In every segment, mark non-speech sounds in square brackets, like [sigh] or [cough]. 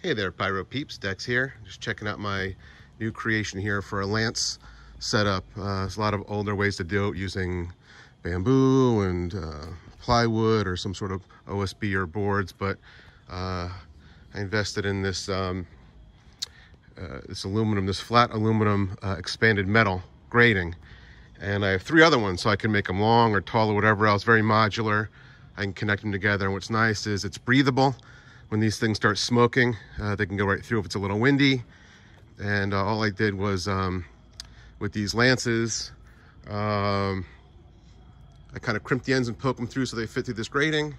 Hey there, Pyro Peeps. Dex here. Just checking out my new creation here for a lance setup. Uh, there's a lot of older ways to do it using bamboo and uh, plywood or some sort of OSB or boards, but uh, I invested in this um, uh, this aluminum, this flat aluminum uh, expanded metal grating. And I have three other ones, so I can make them long or tall or whatever else, very modular. I can connect them together. And what's nice is it's breathable when these things start smoking, uh, they can go right through if it's a little windy. And uh, all I did was um, with these lances, um, I kind of crimp the ends and poke them through so they fit through this grating.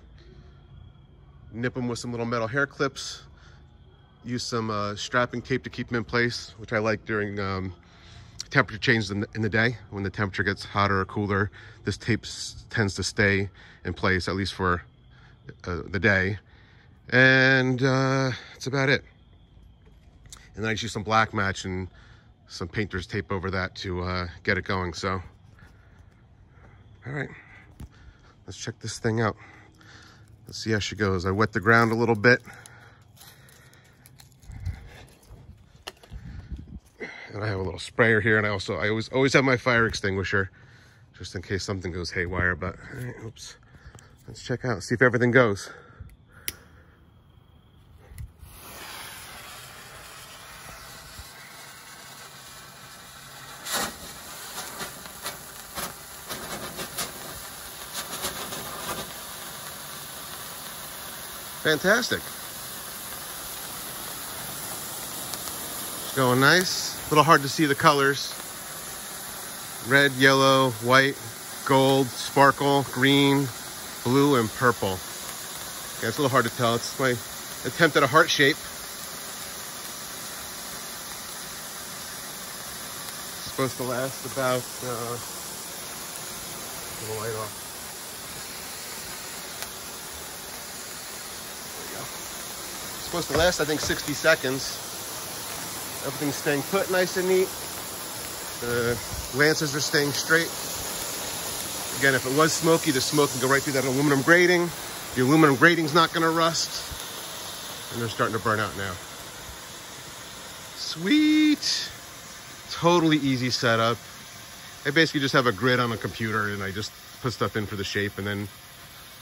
Nip them with some little metal hair clips. Use some uh, strapping tape to keep them in place, which I like during um, temperature changes in the, in the, day. When the temperature gets hotter or cooler, this tape tends to stay in place, at least for uh, the day and uh, that's about it. And then I just use some black match and some painter's tape over that to uh, get it going. So, all right, let's check this thing out. Let's see how she goes. I wet the ground a little bit. And I have a little sprayer here, and I also I always always have my fire extinguisher just in case something goes haywire. But right, oops, let's check out, see if everything goes. Fantastic. It's going nice. A little hard to see the colors. Red, yellow, white, gold, sparkle, green, blue, and purple. Yeah, it's a little hard to tell. It's my attempt at a heart shape. It's supposed to last about, uh, the light off. Supposed to last, I think, 60 seconds. Everything's staying put nice and neat. The lances are staying straight. Again, if it was smoky, the smoke can go right through that aluminum grating. The aluminum grating's not gonna rust. And they're starting to burn out now. Sweet. Totally easy setup. I basically just have a grid on a computer and I just put stuff in for the shape and then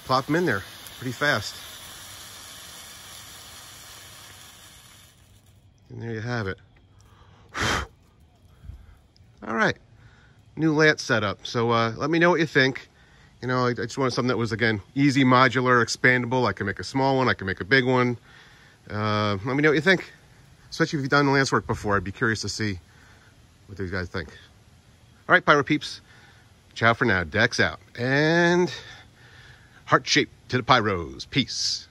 plop them in there pretty fast. And there you have it. [sighs] All right, new lance setup. So uh, let me know what you think. You know, I, I just wanted something that was, again, easy, modular, expandable. I can make a small one. I can make a big one. Uh, let me know what you think. Especially if you've done lance work before. I'd be curious to see what these guys think. All right, Pyro Peeps. Ciao for now. Dex out. And heart shape to the Pyros. Peace.